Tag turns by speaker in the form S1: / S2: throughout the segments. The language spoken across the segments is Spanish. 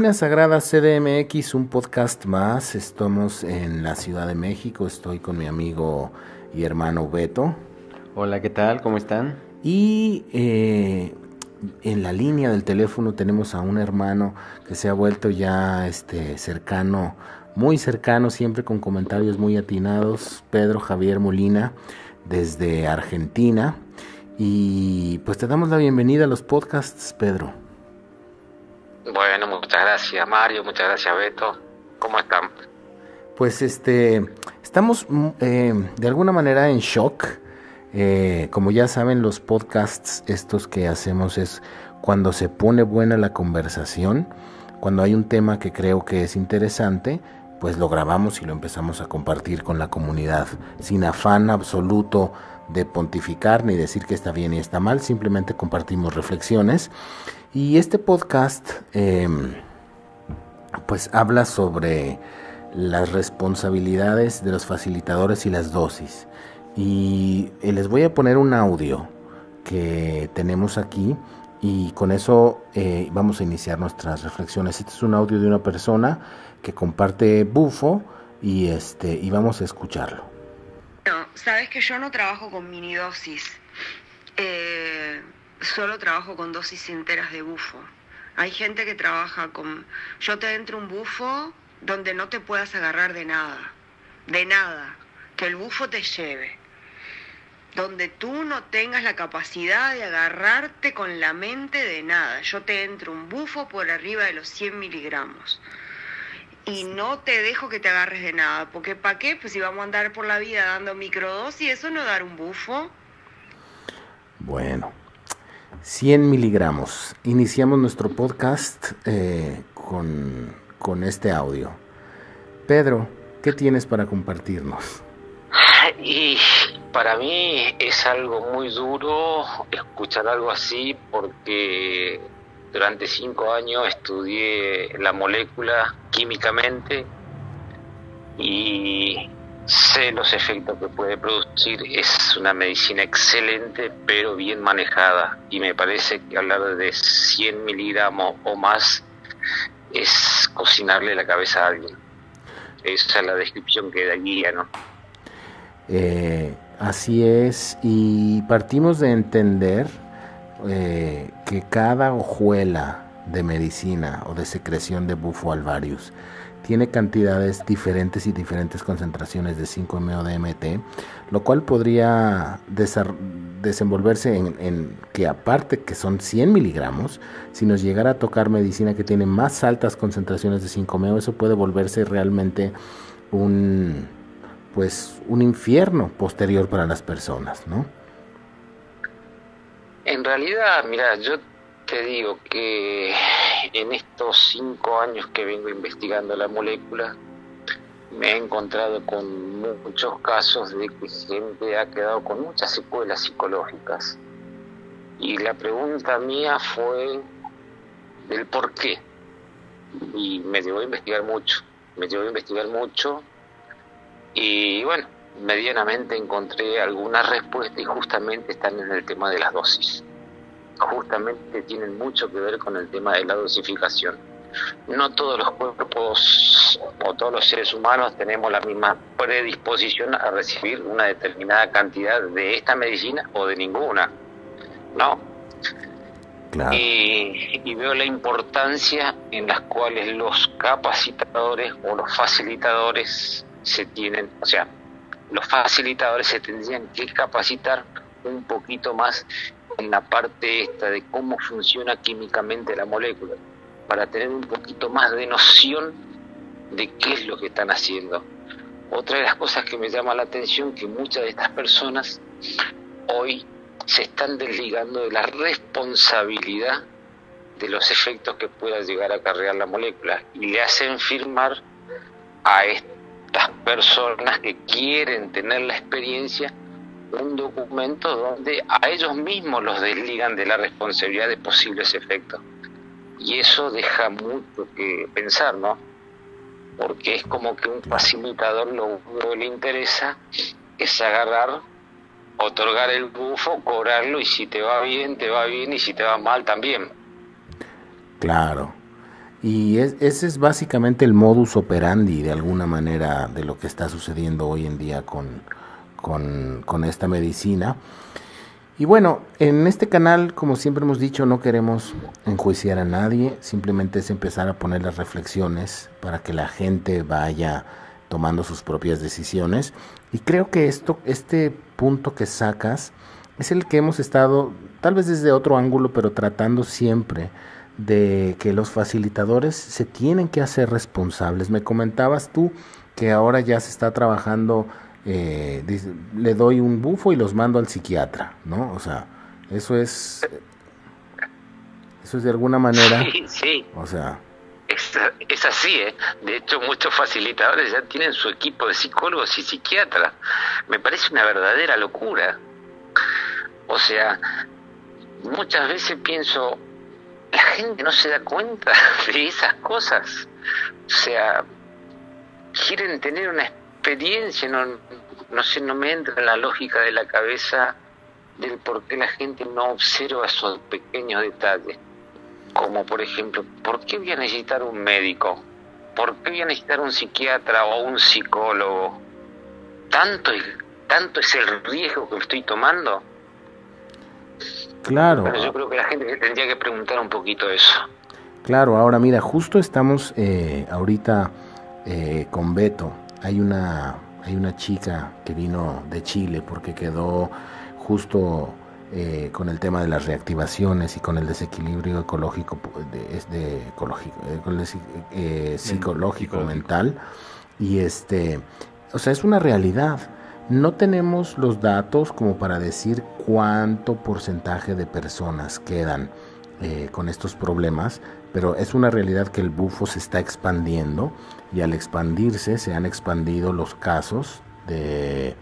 S1: Medicina Sagrada CDMX, un podcast más. Estamos en la Ciudad de México. Estoy con mi amigo y hermano Beto.
S2: Hola, ¿qué tal? ¿Cómo están?
S1: Y eh, en la línea del teléfono tenemos a un hermano que se ha vuelto ya este cercano, muy cercano, siempre con comentarios muy atinados. Pedro Javier Molina, desde Argentina. Y pues te damos la bienvenida a los podcasts, Pedro.
S3: Bueno, muchas gracias Mario, muchas gracias Beto. ¿Cómo están?
S1: Pues este, estamos mm, eh, de alguna manera en shock. Eh, como ya saben, los podcasts estos que hacemos es cuando se pone buena la conversación, cuando hay un tema que creo que es interesante, pues lo grabamos y lo empezamos a compartir con la comunidad, sin afán absoluto de pontificar ni decir que está bien y está mal, simplemente compartimos reflexiones. Y este podcast em, pues habla sobre las responsabilidades de los facilitadores y las dosis. Y eh, les voy a poner un audio que tenemos aquí y con eso eh, vamos a iniciar nuestras reflexiones. Este es un audio de una persona que comparte bufo y, este, y vamos a escucharlo.
S4: No, sabes que yo no trabajo con mini dosis. Eh, solo trabajo con dosis enteras de bufo. Hay gente que trabaja con... Yo te entro un bufo donde no te puedas agarrar de nada, de nada, que el bufo te lleve. Donde tú no tengas la capacidad de agarrarte con la mente de nada. Yo te entro un bufo por arriba de los 100 miligramos. Y no te dejo que te agarres de nada. Porque ¿para qué? Pues si vamos a andar por la vida dando microdosis, eso no dar un bufo.
S1: Bueno, 100 miligramos. Iniciamos nuestro podcast eh, con, con, este audio. Pedro, ¿qué tienes para compartirnos?
S3: Y para mí es algo muy duro escuchar algo así porque durante cinco años estudié la molécula químicamente y sé los efectos que puede producir, es una medicina excelente, pero bien manejada. Y me parece que hablar de 100 miligramos o más es cocinarle la cabeza a alguien. Esa es la descripción que da guía, ¿no?
S1: Eh, así es, y partimos de entender eh, que cada hojuela de medicina o de secreción de bufo alvarius tiene cantidades diferentes y diferentes concentraciones de 5-MeO DMT, lo cual podría desenvolverse en, que aparte que son 100 miligramos, si nos llegara a tocar medicina que tiene más altas concentraciones de 5-MeO, eso puede volverse realmente un, pues, un infierno posterior para las personas, ¿no?
S3: En realidad, mira, yo te digo que en estos cinco años que vengo investigando la molécula, me he encontrado con muchos casos de que gente ha quedado con muchas secuelas psicológicas. Y la pregunta mía fue del por qué. Y me llevó a investigar mucho, me llevó a investigar mucho. Y bueno, medianamente encontré algunas respuestas y justamente están en el tema de las dosis justamente tienen mucho que ver con el tema de la dosificación. No todos los cuerpos o todos los seres humanos tenemos la misma predisposición a recibir una determinada cantidad de esta medicina o de ninguna. No. Y, y veo la importancia en las cuales los capacitadores o los facilitadores se tienen, o sea, los facilitadores se tendrían que capacitar un poquito más en la parte esta de cómo funciona químicamente la molécula, para tener un poquito más de noción de qué es lo que están haciendo. Otra de las cosas que me llama la atención que muchas de estas personas hoy se están desligando de la responsabilidad de los efectos que pueda llegar a acarrear la molécula y le hacen firmar a estas personas que quieren tener la experiencia un documento donde a ellos mismos los desligan de la responsabilidad de posibles efectos. Y eso deja mucho que pensar, ¿no? Porque es como que un facilitador lo único que le interesa es agarrar, otorgar el bufo, cobrarlo y si te va bien, te va bien y si te va mal también.
S1: Claro. Y ese es básicamente el modus operandi de alguna manera de lo que está sucediendo hoy en día con, con, con esta medicina. Y bueno, en este canal, como siempre hemos dicho, no queremos enjuiciar a nadie, simplemente es empezar a poner las reflexiones para que la gente vaya tomando sus propias decisiones. Y creo que esto, este punto que sacas es el que hemos estado, tal vez desde otro ángulo, pero tratando siempre de que los facilitadores se tienen que hacer responsables. Me comentabas tú que ahora ya se está trabajando, eh, le doy un bufo y los mando al psiquiatra, ¿no? O sea, eso es, eso es de alguna manera,
S3: sí, sí.
S1: o sea,
S3: es, así, ¿eh? De hecho, muchos facilitadores ya tienen su equipo de psicólogos y psiquiatras. Me parece una verdadera locura. O sea, muchas veces pienso, la gente no se da cuenta de esas cosas. O sea, quieren tener una experiencia, no, no sé, no me entra en la lógica de la cabeza del por qué la gente no observa esos pequeños detalles como por ejemplo, ¿por qué voy a necesitar un médico? ¿Por qué voy a necesitar un psiquiatra o un psicólogo? ¿Tanto, tanto es el riesgo que estoy tomando?
S1: Claro.
S3: Pero yo creo que la gente tendría que preguntar un poquito eso.
S1: Claro, ahora mira, justo estamos eh, ahorita eh, con Beto. Hay una, hay una chica que vino de Chile porque quedó justo eh, con el tema de las reactivaciones y con el desequilibrio ecológico, de, de ecológico, eh, eh, psicológico, mental. Y este, o sea, es una realidad. No tenemos los datos como para decir cuánto porcentaje de personas quedan con estos problemas, pero es una realidad que el bufo se está expandiendo y al expandirse se han expandido los casos de,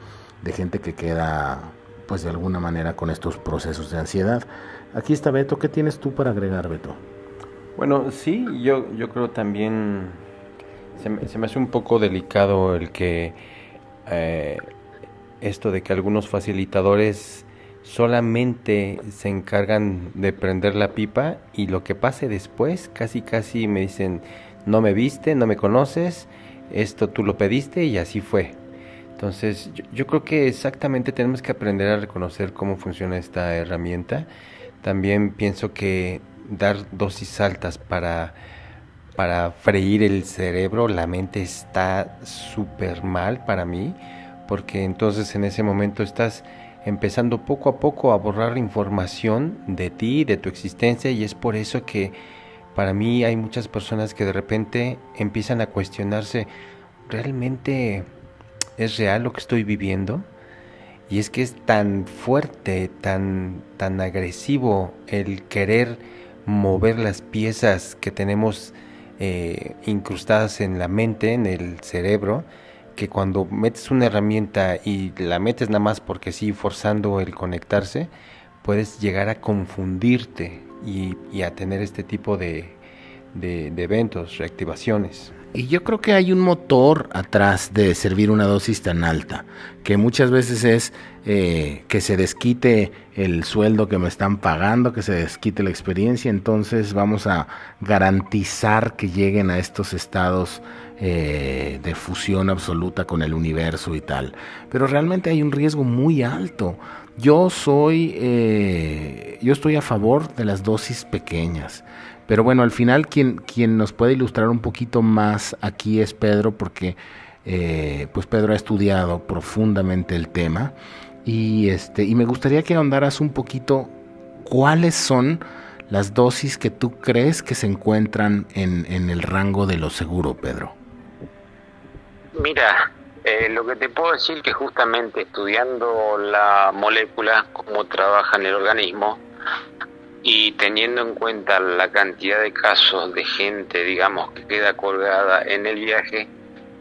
S1: de gente que queda pues de alguna manera con estos procesos de ansiedad. Aquí está Beto, ¿qué tienes tú para agregar, Beto?
S2: Bueno, sí, yo, yo creo también se me, se me hace un poco delicado el que eh, esto de que algunos facilitadores solamente se encargan de prender la pipa y lo que pase después casi casi me dicen no me viste, no me conoces, esto tú lo pediste y así fue. Entonces, yo, creo que exactamente tenemos que aprender a reconocer cómo funciona esta herramienta. También pienso que dar dosis altas para, para freír el cerebro, la mente está súper mal para mí, porque entonces en ese momento estás empezando poco a poco a borrar información de ti, de tu existencia, y es por eso que para mí hay muchas personas que de repente empiezan a cuestionarse, ¿realmente ¿Es real lo que estoy viviendo? Y es que es tan fuerte, tan, tan agresivo el querer mover las piezas que tenemos eh, incrustadas en la mente, en el cerebro, que cuando metes una herramienta y la metes nada más porque sí, forzando el conectarse, puedes llegar a confundirte y, a tener este tipo de, de eventos, reactivaciones.
S1: Y yo creo que hay un motor atrás de servir una dosis tan alta, que muchas veces es eh, que se desquite el sueldo que me están pagando, que se desquite la experiencia, entonces vamos a garantizar que lleguen a estos estados eh, de fusión absoluta con el universo y tal. Pero realmente hay un riesgo muy alto. Yo soy, eh, yo estoy a favor de las dosis pequeñas. Pero bueno, al final quien, quien nos puede ilustrar un poquito más aquí es Pedro, porque eh, pues Pedro ha estudiado profundamente el tema. Y, este, y me gustaría que ahondaras un poquito cuáles son las dosis que tú crees que se encuentran en, en el rango de lo seguro, Pedro.
S3: Mira, eh, lo que te puedo decir que justamente estudiando la molécula, cómo trabaja en el organismo, y teniendo en cuenta la cantidad de casos de gente, digamos, que queda colgada en el viaje,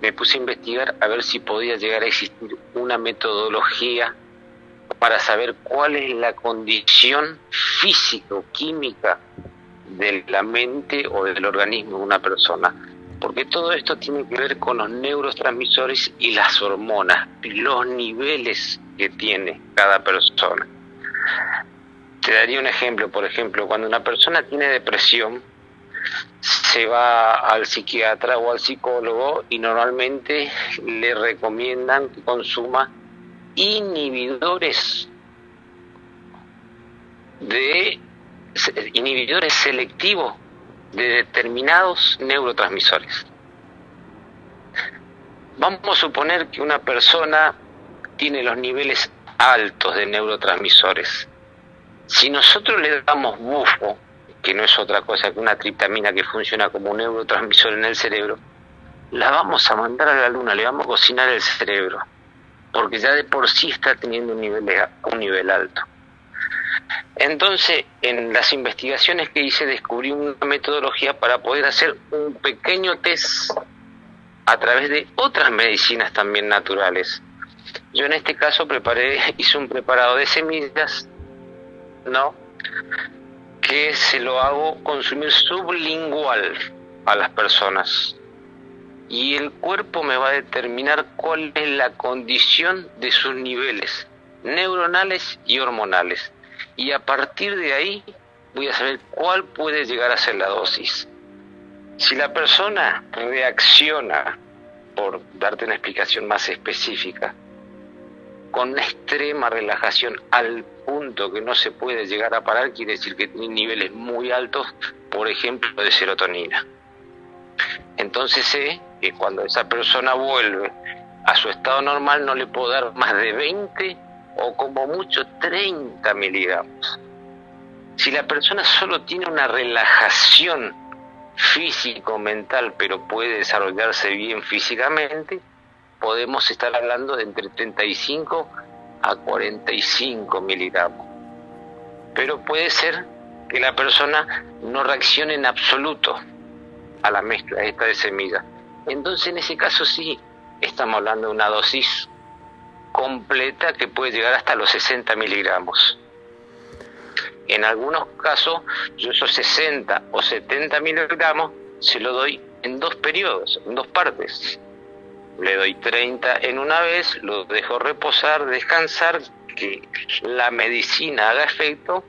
S3: me puse a investigar a ver si podía llegar a existir una metodología para saber cuál es la condición físico-química de la mente o del organismo de una persona. Porque todo esto tiene que ver con los neurotransmisores y las hormonas, los niveles que tiene cada persona. Te daría un ejemplo, por ejemplo, cuando una persona tiene depresión, se va al psiquiatra o al psicólogo y normalmente le recomiendan que consuma inhibidores de inhibidores selectivos de determinados neurotransmisores. Vamos a suponer que una persona tiene los niveles altos de neurotransmisores. Si nosotros le damos bufo, que no es otra cosa que una triptamina que funciona como un neurotransmisor en el cerebro, la vamos a mandar a la luna, le vamos a cocinar el cerebro, porque ya de por sí está teniendo un nivel, un nivel alto. Entonces, en las investigaciones que hice descubrí una metodología para poder hacer un pequeño test a través de otras medicinas también naturales. Yo en este caso preparé, hice un preparado de semillas, ¿no? Que se lo hago consumir sublingual a las personas. Y el cuerpo me va a determinar cuál es la condición de sus niveles neuronales y hormonales y a partir de ahí voy a saber cuál puede llegar a ser la dosis. Si la persona reacciona, por darte una explicación más específica, con una extrema relajación al punto que no se puede llegar a parar, quiere decir que tiene niveles muy altos, por ejemplo, de serotonina. Entonces sé que cuando esa persona vuelve a su estado normal no le puedo dar más de 20 o como mucho 30 miligramos. Si la persona solo tiene una relajación físico-mental, pero puede desarrollarse bien físicamente, podemos estar hablando de entre 35 a 45 miligramos. Pero puede ser que la persona no reaccione en absoluto a la mezcla esta de semillas. Entonces en ese caso sí estamos hablando de una dosis completa que puede llegar hasta los 60 miligramos. En algunos casos, yo esos 60 o 70 miligramos se lo doy en dos periodos, en dos partes. Le doy 30 en una vez, lo dejo reposar, descansar, que la medicina haga efecto.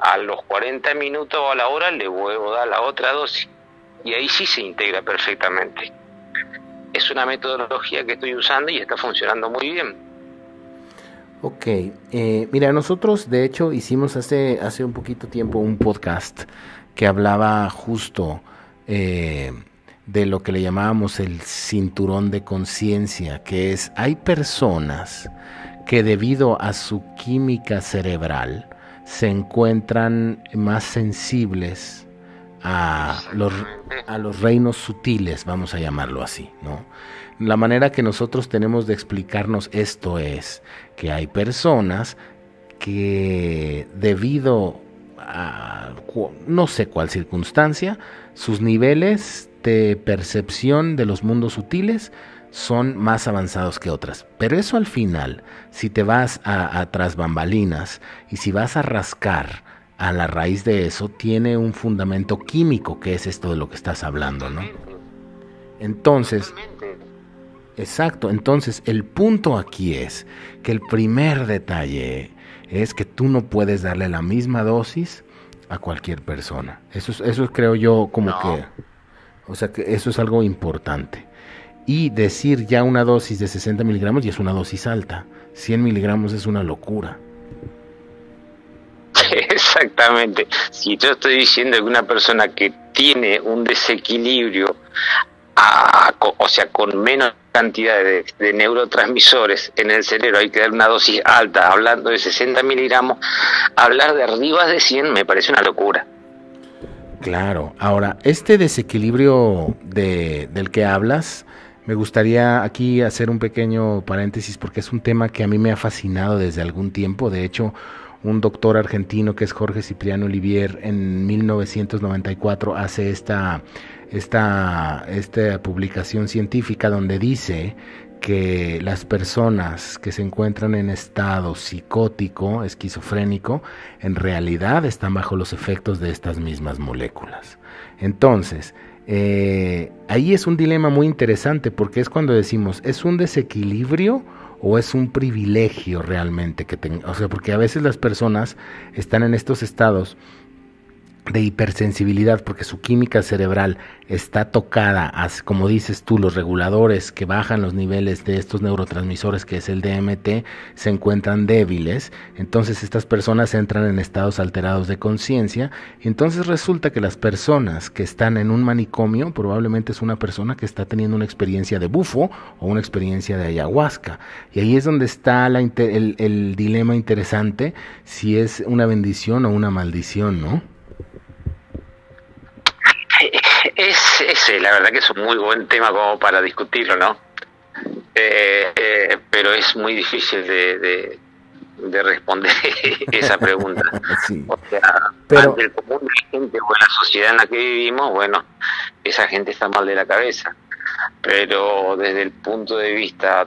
S3: A los 40 minutos o a la hora le vuelvo a dar la otra dosis y ahí sí se integra perfectamente. Es una metodología que estoy usando y está funcionando muy bien.
S1: Ok, eh, mira, nosotros de hecho hicimos hace, hace un poquito tiempo un podcast que hablaba justo eh, de lo que le llamábamos el cinturón de conciencia, que es, hay personas que debido a su química cerebral se encuentran más sensibles a los, a los reinos sutiles, vamos a llamarlo así, ¿no? La manera que nosotros tenemos de explicarnos esto es que hay personas que debido a no sé cuál circunstancia, sus niveles percepción de los mundos sutiles son más avanzados que otras. Pero eso al final, si te vas a, a tras bambalinas y si vas a rascar a la raíz de eso, tiene un fundamento químico, que es esto de lo que estás hablando, ¿no? Entonces, Exacto, entonces el punto aquí es que el primer detalle es que tú no puedes darle la misma dosis a cualquier persona. Eso es, eso creo yo como que, o sea que eso es algo importante. Y decir ya una dosis de 60 miligramos ya es una dosis alta. 100 miligramos es una locura.
S3: Exactamente. Si yo estoy diciendo que una persona que tiene un desequilibrio o sea, con menos cantidad de, neurotransmisores en el cerebro, hay que dar una dosis alta, hablando de 60 miligramos, hablar de arriba de 100 me parece una locura.
S1: Claro, ahora, este desequilibrio de, del que hablas, me gustaría aquí hacer un pequeño paréntesis porque es un tema que a mí me ha fascinado desde algún tiempo. De hecho, un doctor argentino que es Jorge Cipriano Olivier en 1994 hace esta esta, esta publicación científica donde dice que las personas que se encuentran en estado psicótico, esquizofrénico, en realidad están bajo los efectos de estas mismas moléculas. Entonces, eh, ahí es un dilema muy interesante porque es cuando decimos, ¿es un desequilibrio o es un privilegio realmente que tenga? O sea, porque a veces las personas están en estos estados de hipersensibilidad porque su química cerebral está tocada, como dices tú, los reguladores que bajan los niveles de estos neurotransmisores que es el DMT se encuentran débiles, entonces estas personas entran en estados alterados de conciencia. Entonces resulta que las personas que están en un manicomio probablemente es una persona que está teniendo una experiencia de bufo o una experiencia de ayahuasca. Y ahí es donde está el, el dilema interesante si es una bendición o una maldición, ¿no?
S3: Es, ese, la verdad que es un muy buen tema como para discutirlo, ¿no? Eh, eh, pero es muy difícil de, de, responder esa pregunta. O sea, pero... ante el común de la gente o la sociedad en la que vivimos, bueno, esa gente está mal de la cabeza. Pero desde el punto de vista,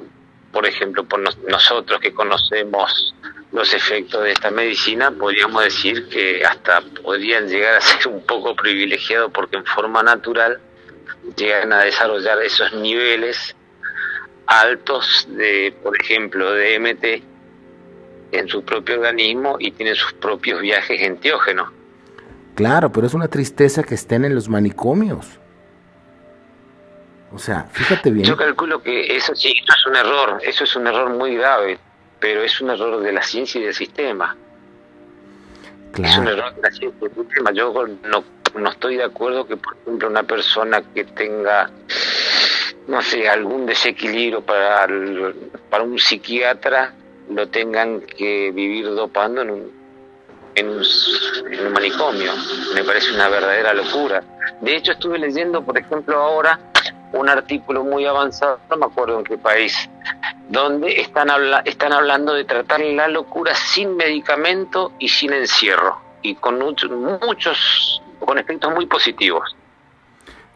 S3: por ejemplo, por nosotros que conocemos los efectos de esta medicina, podríamos decir que hasta podrían llegar a ser un poco privilegiados porque en forma natural llegan a desarrollar esos niveles altos de, por ejemplo, de MT en su propio organismo y tienen sus propios viajes enteógenos.
S1: Claro, pero es una tristeza que estén en los manicomios. O sea, fíjate bien.
S3: Yo calculo que eso sí, eso es un error, eso es un error muy grave pero es un error de la ciencia y del sistema. Es un error de la ciencia y del sistema. Yo no, no estoy de acuerdo que, por ejemplo, una persona que tenga, no sé, algún desequilibrio para, para un psiquiatra, lo tengan que vivir dopando en un, en un, en un manicomio. Me parece una verdadera locura. De hecho, estuve leyendo, por ejemplo, ahora un artículo muy avanzado, no me acuerdo en qué país, donde están, habla están hablando de tratar la locura sin medicamento y sin encierro, y con muchos, con efectos muy positivos.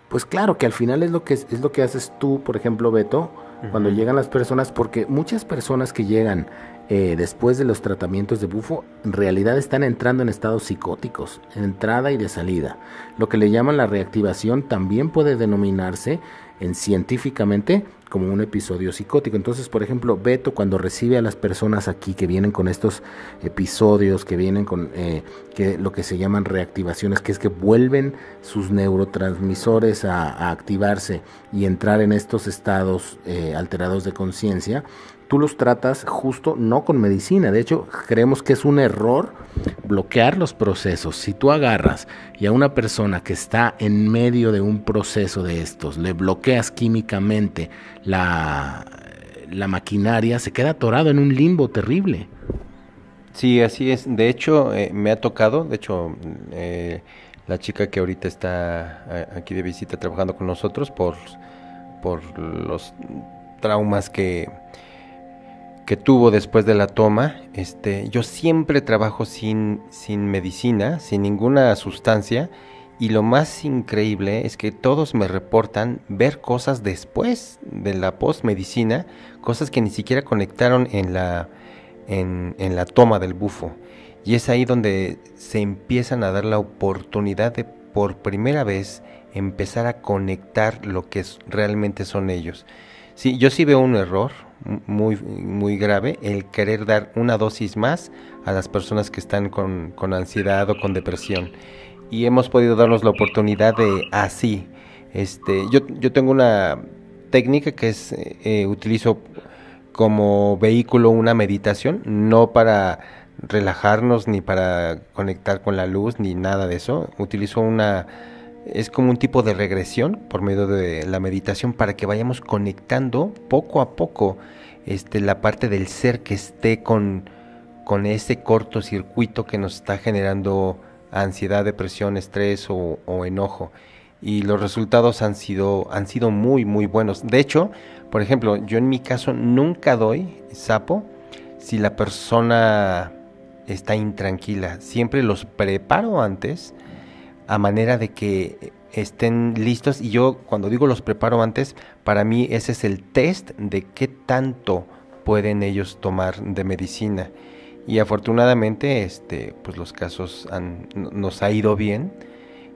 S1: Pues claro, que al final es lo que es, lo que haces tú, por ejemplo, Beto, cuando llegan las personas, porque muchas personas que llegan eh, después de los tratamientos de bufo, en realidad están entrando en estados psicóticos, entrada y de salida. Lo que le llaman la reactivación también puede denominarse en científicamente como un episodio psicótico. Entonces, por ejemplo, Beto cuando recibe a las personas aquí que vienen con estos episodios, que vienen con eh, que lo que se llaman reactivaciones, que es que vuelven sus neurotransmisores a, activarse y entrar en estos estados eh, alterados de conciencia, tú los tratas justo no con medicina. De hecho, creemos que es un error bloquear los procesos. Si tú agarras y a una persona que está en medio de un proceso de estos, le bloqueas químicamente la, la maquinaria, se queda atorado en un limbo terrible.
S2: Sí, así es. De hecho, eh, me ha tocado, de hecho, eh, la chica que ahorita está eh, aquí de visita trabajando con nosotros por, por los traumas que, que tuvo después de la toma, este, yo siempre trabajo sin, sin medicina, sin ninguna sustancia, y lo más increíble es que todos me reportan ver cosas después de la postmedicina, cosas que ni siquiera conectaron en la, en, en la toma del bufo. Y es ahí donde se empiezan a dar la oportunidad de por primera vez empezar a conectar lo que realmente son ellos. Sí, yo sí veo un error, muy, muy grave el querer dar una dosis más a las personas que están con, con ansiedad o con depresión. Y hemos podido darnos la oportunidad de así. Este, yo, yo tengo una técnica que es, eh, utilizo como vehículo una meditación, no para relajarnos ni para conectar con la luz ni nada de eso. Utilizo una es como un tipo de regresión por medio de la meditación para que vayamos conectando poco a poco este, la parte del ser que esté con, con ese cortocircuito que nos está generando ansiedad, depresión, estrés o, enojo. Y los resultados han sido, han sido muy, muy buenos. De hecho, por ejemplo, yo en mi caso nunca doy sapo si la persona está intranquila. Siempre los preparo antes a manera de que estén listos y yo cuando digo los preparo antes, para mí ese es el test de qué tanto pueden ellos tomar de medicina. Y afortunadamente este pues los casos nos ha ido bien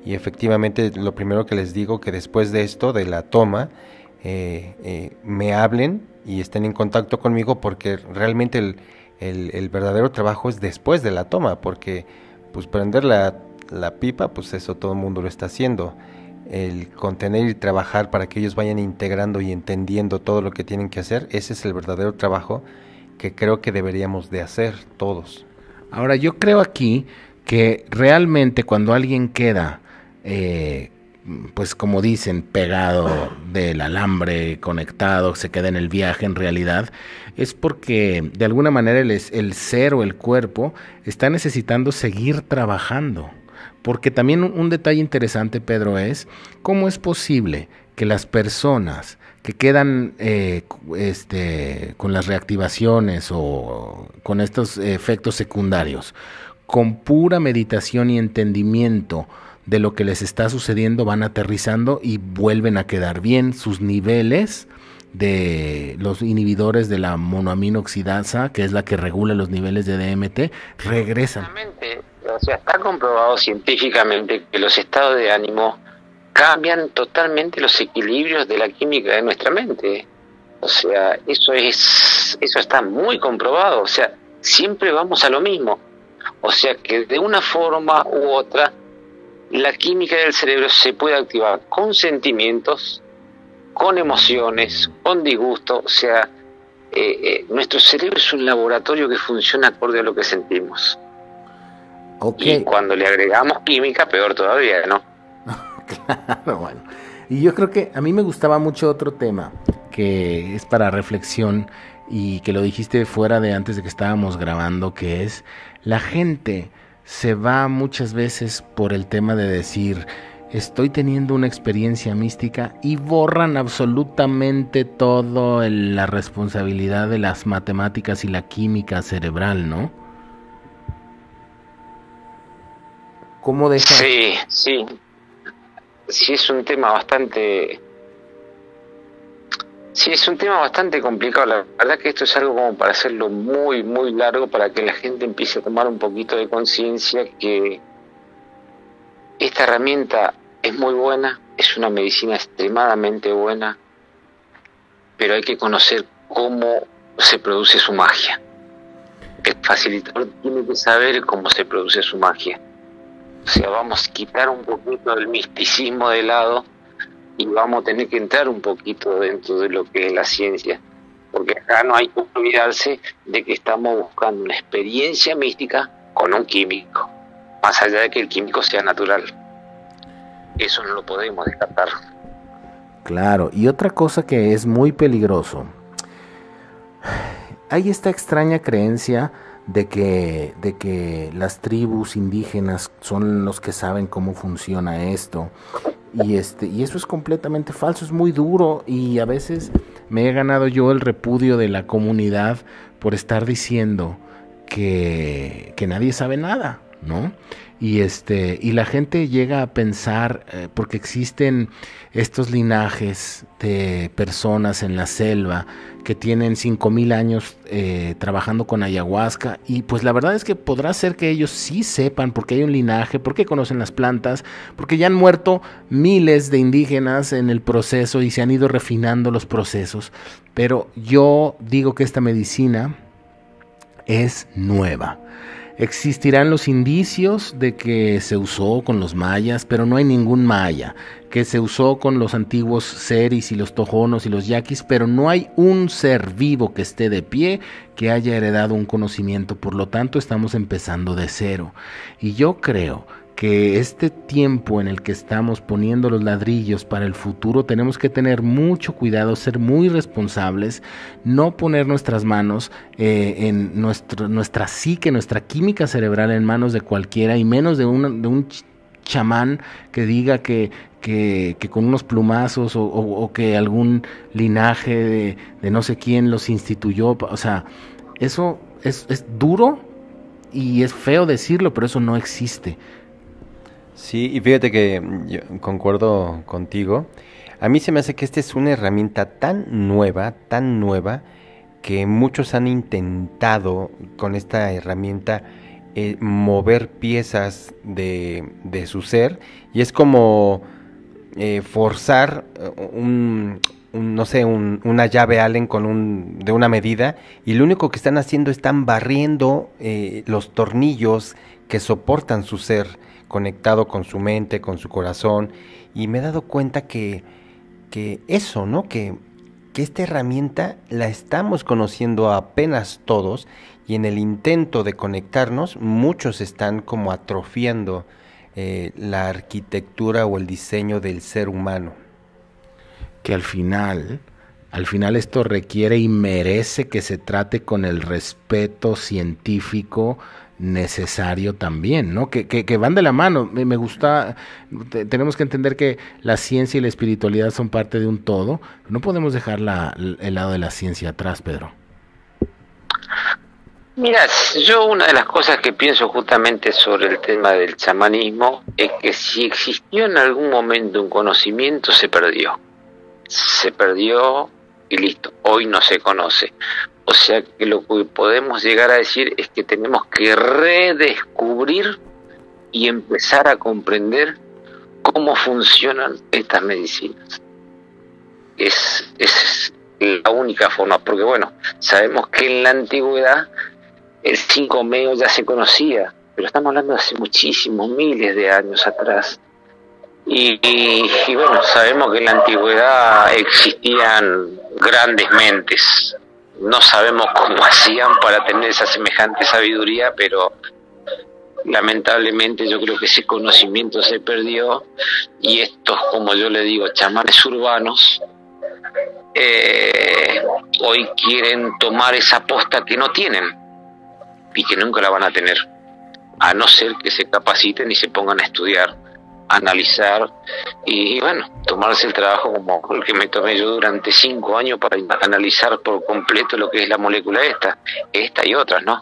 S2: y efectivamente lo primero que les digo que después de esto de la toma eh, eh, me hablen y estén en contacto conmigo porque realmente el, el, el verdadero trabajo es después de la toma porque pues prender la la pipa, pues eso todo el mundo lo está haciendo. El contener y trabajar para que ellos vayan integrando y entendiendo todo lo que tienen que hacer, ese es el verdadero trabajo que creo que deberíamos de hacer todos.
S1: Ahora yo creo aquí que realmente cuando alguien queda eh, pues como dicen, pegado del alambre, conectado, se queda en el viaje en realidad, es porque de alguna manera el, el ser o el cuerpo está necesitando seguir trabajando. Porque también un, detalle interesante, Pedro, es cómo es posible que las personas que quedan eh, este, con las reactivaciones o con estos efectos secundarios, con pura meditación y entendimiento, de lo que les está sucediendo van aterrizando y vuelven a quedar bien. Sus niveles de los inhibidores de la monoamino oxidasa, que es la que regula los niveles de DMT, regresan.
S3: O sea, está comprobado científicamente que los estados de ánimo cambian totalmente los equilibrios de la química de nuestra mente. O sea, eso es eso está muy comprobado, o sea, siempre vamos a lo mismo. O sea, que de una forma u otra la química del cerebro se puede activar con sentimientos, con emociones, con disgusto, o sea, eh, eh, nuestro cerebro es un laboratorio que funciona acorde a lo que sentimos. Y cuando le agregamos química, peor todavía, ¿no?
S1: claro, bueno. Y yo creo que a mí me gustaba mucho otro tema que es para reflexión y que lo dijiste fuera de antes de que estábamos grabando, que es la gente se va muchas veces por el tema de decir, estoy teniendo una experiencia mística y borran absolutamente todo la responsabilidad de las matemáticas y la química cerebral, ¿no?
S3: ¿Cómo deja? Sí, sí. Sí, es un tema bastante Sí, es un tema bastante complicado. La verdad que esto es algo como para hacerlo muy, muy largo, para que la gente empiece a tomar un poquito de conciencia que esta herramienta es muy buena, es una medicina extremadamente buena, pero hay que conocer cómo se produce su magia. El facilitador tiene que saber cómo se produce su magia. O sea, vamos a quitar un poquito del misticismo de lado y vamos a tener que entrar un poquito dentro de lo que es la ciencia, porque acá no hay que olvidarse de que estamos buscando una experiencia mística con un químico, más allá de que el químico sea natural. Eso no lo podemos descartar.
S1: Claro, y otra cosa que es muy peligroso, hay esta extraña creencia de que, de que las tribus indígenas son los que saben cómo funciona esto. Y, este, y eso es completamente falso, es muy duro. Y a veces me he ganado yo el repudio de la comunidad por estar diciendo que, que nadie sabe nada, ¿no? Y, este, y la gente llega a pensar, eh, porque existen estos linajes de personas en la selva que tienen 5.000 años eh, trabajando con ayahuasca y pues la verdad es que podrá ser que ellos sí sepan porque hay un linaje, porque conocen las plantas, porque ya han muerto miles de indígenas en el proceso y se han ido refinando los procesos. Pero yo digo que esta medicina es nueva Existirán los indicios de que se usó con los mayas, pero no hay ningún maya, que se usó con los antiguos seris y los tojonos y los yaquis, pero no hay un ser vivo que esté de pie que haya heredado un conocimiento, por lo tanto estamos empezando de cero. Y yo creo que este tiempo en el que estamos poniendo los ladrillos para el futuro tenemos que tener mucho cuidado, ser muy responsables, no poner nuestras manos eh, en nuestro, nuestra psique, nuestra química cerebral en manos de cualquiera y menos de, un, chamán que diga que, que, con unos plumazos o, que algún linaje de, de, no sé quién los instituyó. O sea, eso es, es duro y es feo decirlo, pero eso no existe.
S2: Sí, y fíjate que yo concuerdo contigo. A mí se me hace que esta es una herramienta tan nueva, tan nueva, que muchos han intentado con esta herramienta eh, mover piezas de, de, su ser y es como eh, forzar eh, un, no sé, una llave Allen con un, de una medida y lo único que están haciendo están barriendo los tornillos que soportan su ser conectado con su mente, con su corazón, y me he dado cuenta que, que eso, ¿no? Que, que esta herramienta la estamos conociendo apenas todos y en el intento de conectarnos muchos están como atrofiando eh, la arquitectura o el diseño del ser humano.
S1: Que al final, al final esto requiere y merece que se trate con el respeto científico necesario también, ¿no? Que, que, van de la mano. Me, gusta, tenemos que entender que la ciencia y la espiritualidad son parte de un todo. No podemos dejar la, el lado de la ciencia atrás, Pedro.
S3: Mira, yo una de las cosas que pienso justamente sobre el tema del chamanismo es que si existió en algún momento un conocimiento, se perdió. Se perdió y listo, hoy no se conoce. O sea que lo que podemos llegar a decir es que tenemos que redescubrir y empezar a comprender cómo funcionan estas medicinas. Es, es la única forma, porque bueno, sabemos que en la antigüedad el 5 meo ya se conocía, pero estamos hablando de hace muchísimos miles de años atrás. Y, bueno, sabemos que en la antigüedad existían grandes mentes. No sabemos cómo hacían para tener esa semejante sabiduría, pero lamentablemente yo creo que ese conocimiento se perdió y estos, como yo le digo, chamanes urbanos, eh, hoy quieren tomar esa posta que no tienen y que nunca la van a tener, a no ser que se capaciten y se pongan a estudiar, analizar y, bueno, tomarse el trabajo como el que me tomé yo durante cinco años para analizar por completo lo que es la molécula esta, esta y otras, ¿no?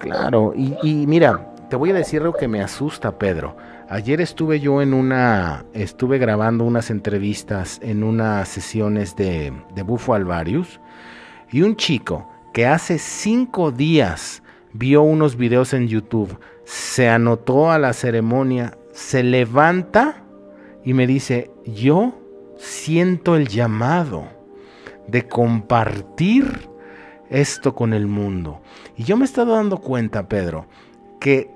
S1: Claro, y, mira, te voy a decir algo que me asusta, Pedro. Ayer estuve yo en una, estuve grabando unas entrevistas en unas sesiones de, de Bufo Alvarius y un chico que hace cinco días vio unos videos en YouTube, se anotó a la ceremonia, se levanta y me dice, yo siento el llamado de compartir esto con el mundo. Y yo me he estado dando cuenta, Pedro, que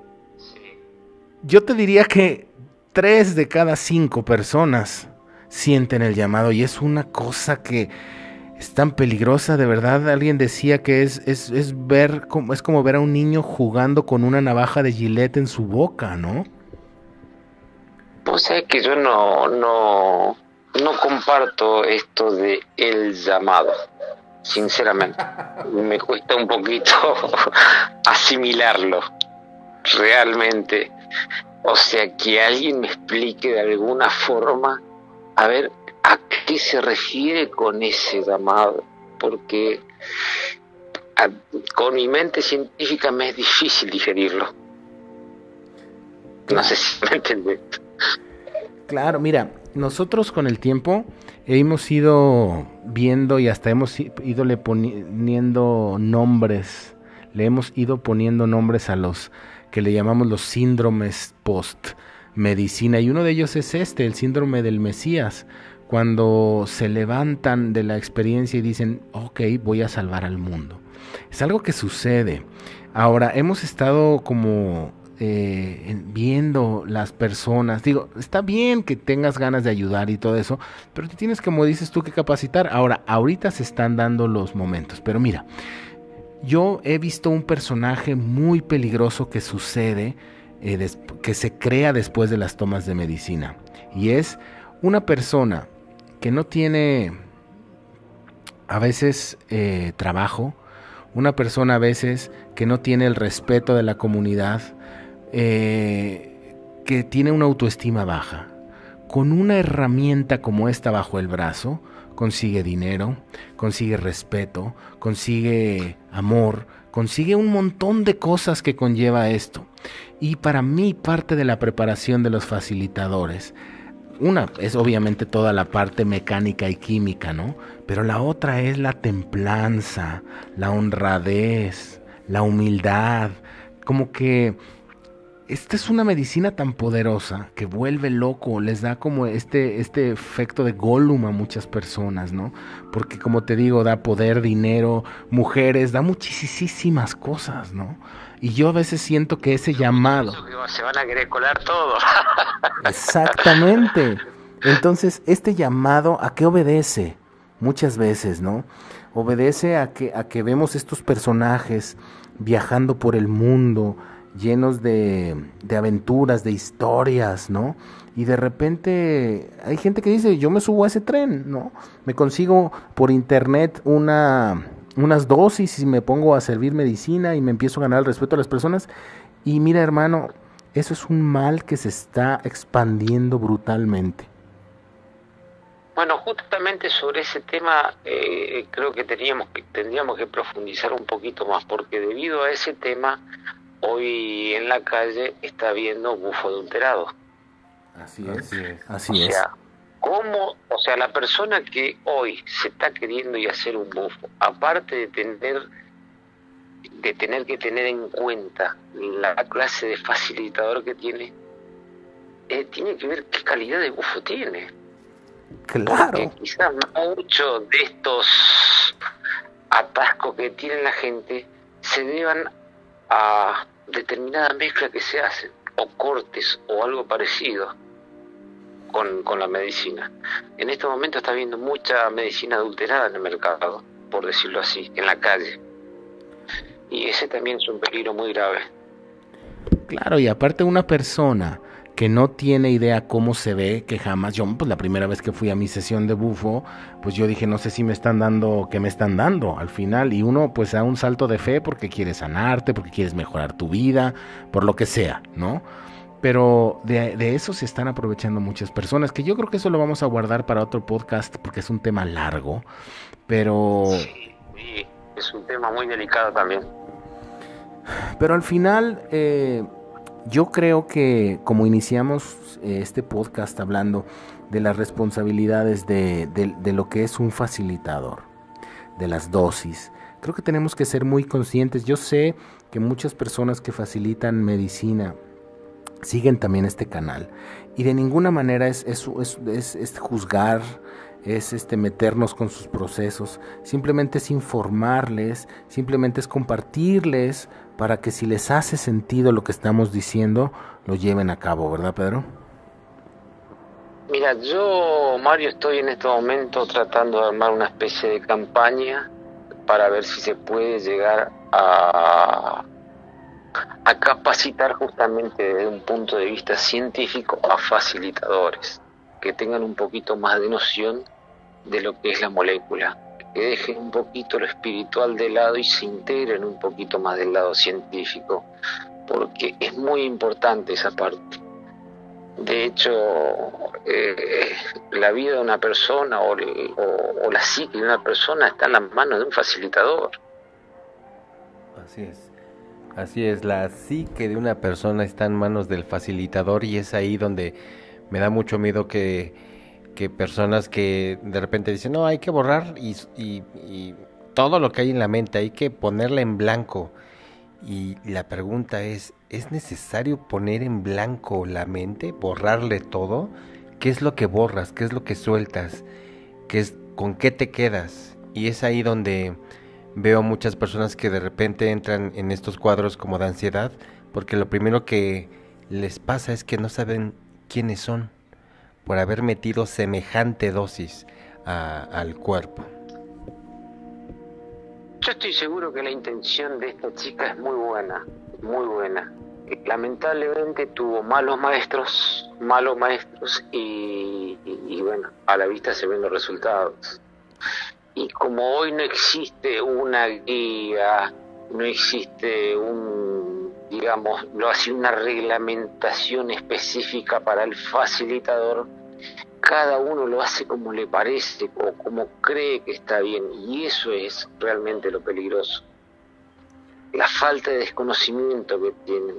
S1: yo te diría que tres de cada cinco personas sienten el llamado y es una cosa que es tan peligrosa, de verdad. Alguien decía que es, es, es ver como, es como ver a un niño jugando con una navaja de gilete en su boca, ¿no?
S3: Pues es que yo no, no, no comparto esto de el llamado, sinceramente. Me cuesta un poquito asimilarlo, realmente. O sea, que alguien me explique de alguna forma, a ver, ¿A qué se refiere con ese llamado? Porque con mi mente científica me es difícil digerirlo. No sé si me entiendes.
S1: Claro, mira, nosotros con el tiempo hemos ido viendo y hasta hemos ido le poniendo nombres, le hemos ido poniendo nombres a los que le llamamos los síndromes post medicina y uno de ellos es este, el síndrome del Mesías, cuando se levantan de la experiencia y dicen, ok, voy a salvar al mundo. Es algo que sucede. Ahora, hemos estado como eh, viendo las personas. Digo, está bien que tengas ganas de ayudar y todo eso, pero te tienes, como dices tú, que capacitar. Ahora, ahorita se están dando los momentos. Pero mira, yo he visto un personaje muy peligroso que sucede, eh, que se crea después de las tomas de medicina. Y es una persona que no tiene a veces eh, trabajo, una persona a veces que no tiene el respeto de la comunidad, eh, que tiene una autoestima baja, con una herramienta como esta bajo el brazo, consigue dinero, consigue respeto, consigue amor, consigue un montón de cosas que conlleva esto. Y para mí parte de la preparación de los facilitadores una es obviamente toda la parte mecánica y química, ¿no? Pero la otra es la templanza, la honradez, la humildad, como que esta es una medicina tan poderosa que vuelve loco, les da como este, este efecto de Gollum a muchas personas, ¿no? Porque como te digo, da poder, dinero, mujeres, da muchísimas cosas, ¿no? Y yo a veces siento que ese llamado...
S3: Se van a querer colar todo.
S1: Exactamente. Entonces, este llamado, ¿a qué obedece? Muchas veces, ¿no? Obedece a que, a que vemos estos personajes viajando por el mundo, llenos de, de, aventuras, de historias, ¿no? Y de repente hay gente que dice, yo me subo a ese tren, ¿no? Me consigo por internet una, unas dosis y me pongo a servir medicina y me empiezo a ganar el respeto a las personas. Y mira, hermano, eso es un mal que se está expandiendo brutalmente.
S3: Bueno, justamente sobre ese tema eh, creo que teníamos que tendríamos que profundizar un poquito más, porque debido a ese tema hoy en la calle está habiendo bufo adulterado.
S1: Así es, así es.
S3: ¿cómo, o sea, la persona que hoy se está queriendo y hacer un bufo, aparte de tener de tener que tener en cuenta la clase de facilitador que tiene, eh, tiene que ver qué calidad de bufo tiene.
S1: Claro. Porque
S3: quizás muchos de estos atascos que tiene la gente se deban a determinada mezcla que se hacen, o cortes o algo parecido con, con la medicina. En este momento está habiendo mucha medicina adulterada en el mercado, por decirlo así, en la calle. Y ese también es un peligro muy grave.
S1: Claro, y aparte una persona que no tiene idea cómo se ve, que jamás, yo pues la primera vez que fui a mi sesión de bufo, pues yo dije, no sé si me están dando, qué me están dando al final, y uno pues da un salto de fe porque quieres sanarte, porque quieres mejorar tu vida, por lo que sea, ¿no? Pero de, de, eso se están aprovechando muchas personas, que yo creo que eso lo vamos a guardar para otro podcast porque es un tema largo, pero...
S3: Sí, es un tema muy delicado también.
S1: Pero al final... Eh, yo creo que como iniciamos eh, este podcast hablando de las responsabilidades de, lo que es un facilitador, de las dosis, creo que tenemos que ser muy conscientes. Yo sé que muchas personas que facilitan medicina siguen también este canal y de ninguna manera es, es, juzgar, es este meternos con sus procesos, simplemente es informarles, simplemente es compartirles para que si les hace sentido lo que estamos diciendo, lo lleven a cabo, ¿verdad, Pedro?
S3: Mira, yo, Mario, estoy en este momento tratando de armar una especie de campaña para ver si se puede llegar a, a capacitar justamente desde un punto de vista científico a facilitadores que tengan un poquito más de noción de lo que es la molécula, que dejen un poquito lo espiritual de lado y se integren un poquito más del lado científico, porque es muy importante esa parte. De hecho, eh, la vida de una persona o, o, la psique de una persona está en las manos de un facilitador.
S2: Así es. Así es, la psique de una persona está en manos del facilitador y es ahí donde me da mucho miedo que, que personas que de repente dicen, no, hay que borrar y, todo lo que hay en la mente, hay que ponerla en blanco. Y la pregunta es, ¿es necesario poner en blanco la mente, borrarle todo? ¿Qué es lo que borras? ¿Qué es lo que sueltas? ¿Qué es, ¿Con qué te quedas? Y es ahí donde veo muchas personas que de repente entran en estos cuadros como de ansiedad, porque lo primero que les pasa es que no saben quiénes son por haber metido semejante dosis al cuerpo.
S3: Yo estoy seguro que la intención de esta chica es muy buena, muy buena. Lamentablemente tuvo malos maestros, malos maestros y, y bueno, a la vista se ven los resultados. Y como hoy no existe una guía, no existe un digamos, lo hace una reglamentación específica para el facilitador, cada uno lo hace como le parece o como cree que está bien y eso es realmente lo peligroso. La falta de desconocimiento que tienen.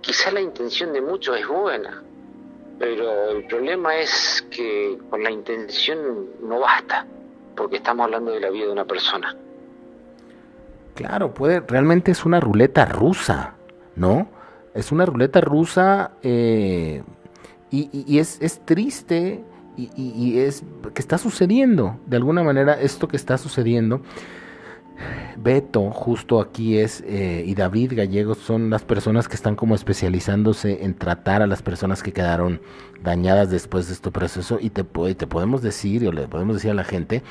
S3: Quizá la intención de muchos es buena, pero el problema es que con la intención no basta, porque estamos hablando de la vida de una persona.
S1: Claro, puede, realmente es una ruleta rusa. ¿No? es una ruleta rusa eh, y, es, es, triste y, y, es que está sucediendo, de alguna manera esto que está sucediendo Beto, justo aquí es, eh, y David Gallegos son las personas que están como especializándose en tratar a las personas que quedaron dañadas después de este proceso y te podemos decir, o le podemos decir a la gente,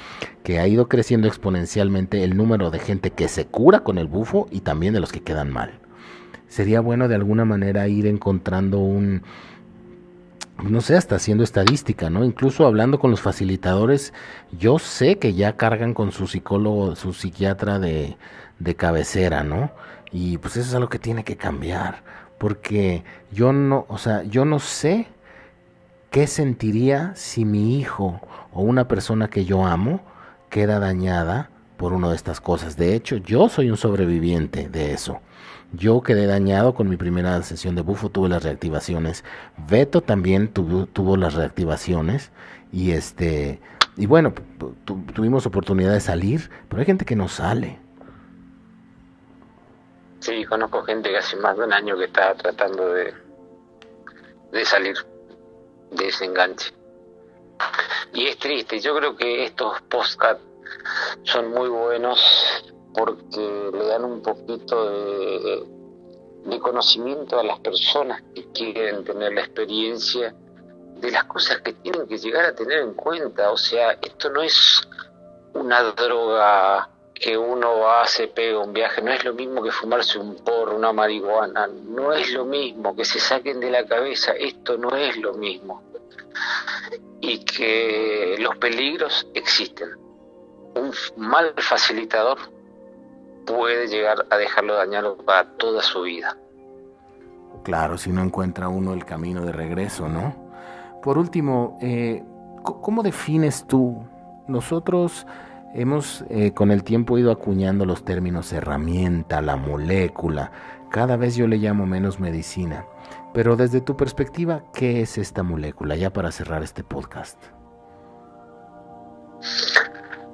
S1: que ha ido creciendo exponencialmente el número de gente que se cura con el bufo y también de los que quedan mal. Sería bueno de alguna manera ir encontrando un, no sé, hasta haciendo estadística, ¿no? Incluso hablando con los facilitadores, yo sé que ya cargan con su psicólogo, su psiquiatra de, de cabecera, ¿no? Y pues eso es algo que tiene que cambiar, porque yo no, o sea, yo no sé qué sentiría si mi hijo o una persona que yo amo queda dañada por una de estas cosas. De hecho, yo soy un sobreviviente de eso. Yo quedé dañado con mi primera sesión de bufo, tuve las reactivaciones. Beto también tuvo, las reactivaciones. Y este y bueno, tuvimos oportunidad de salir, pero hay gente que no sale.
S3: Sí, conozco gente que hace más de un año que está tratando de, de salir de ese enganche. Y es triste, yo creo que estos postcards son muy buenos porque le dan un poquito de, conocimiento a las personas que quieren tener la experiencia de las cosas que tienen que llegar a tener en cuenta. O sea, esto no es una droga que uno va, se pega un viaje, no es lo mismo que fumarse un porro, una marihuana, no es lo mismo, que se saquen de la cabeza, esto no es lo mismo. Y que los peligros existen. Un mal facilitador puede llegar a dejarlo dañado para toda su vida.
S1: Claro, si no encuentra uno el camino de regreso, ¿no? Por último, eh, ¿cómo defines tú? Nosotros hemos eh, con el tiempo ido acuñando los términos herramienta, la molécula. Cada vez yo le llamo menos medicina. Pero desde tu perspectiva, ¿qué es esta molécula? Ya para cerrar este podcast.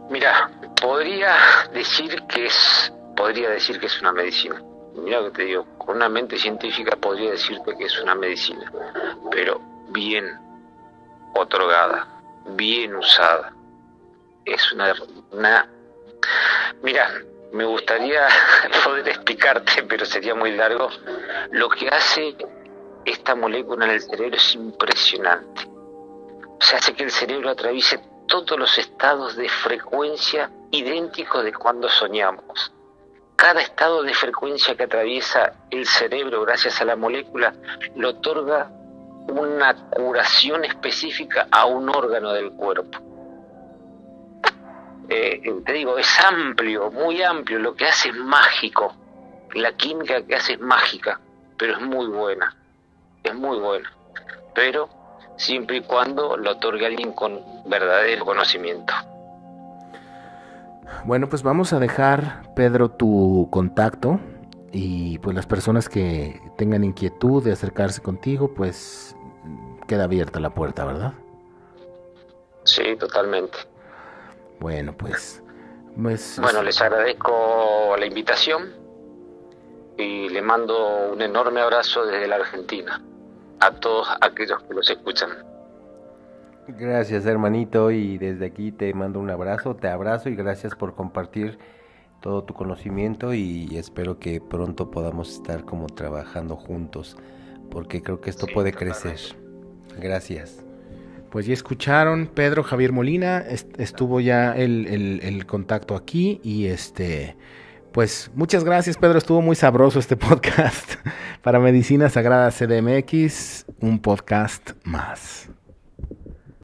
S3: Mira, podría decir que es podría decir que es una medicina. Mira que te digo, con una mente científica podría decirte que es una medicina, pero bien otorgada, bien usada. Es una... Mira, me gustaría poder explicarte, pero sería muy largo. Lo que hace esta molécula en el cerebro es impresionante. O sea, hace que el cerebro atraviese todos los estados de frecuencia idénticos de cuando soñamos cada estado de frecuencia que atraviesa el cerebro gracias a la molécula le otorga una curación específica a un órgano del cuerpo. Eh, te digo, es amplio, muy amplio, lo que hace es mágico, la química que hace es mágica, pero es muy buena, es muy buena, pero siempre y cuando lo otorgue alguien con verdadero conocimiento.
S1: Bueno, pues vamos a dejar, Pedro, tu contacto y pues las personas que tengan inquietud de acercarse contigo, pues queda abierta la puerta, ¿verdad?
S3: Sí, totalmente.
S1: Bueno, pues... pues
S3: bueno, les agradezco la invitación y le mando un enorme abrazo desde la Argentina a todos aquellos que los escuchan.
S2: Gracias hermanito y desde aquí te mando un abrazo, te abrazo y gracias por compartir todo tu conocimiento y espero que pronto podamos estar como trabajando juntos porque creo que esto puede crecer. Gracias.
S1: Pues ya escucharon, Pedro Javier Molina, estuvo ya el, el contacto aquí y este, pues muchas gracias Pedro, estuvo muy sabroso este podcast para Medicina Sagrada CDMX, un podcast más.